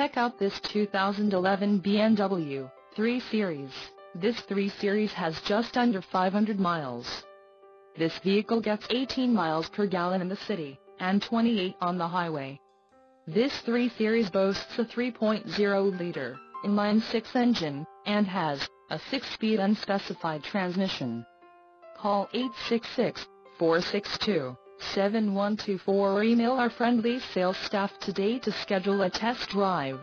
Check out this 2011 BMW 3 Series. This 3 Series has just under 500 miles. This vehicle gets 18 miles per gallon in the city, and 28 on the highway. This 3 Series boasts a 3.0-liter, inline-six engine, and has a 6-speed unspecified transmission. Call 866-462-7124 or email our friendly sales staff today to schedule a test drive.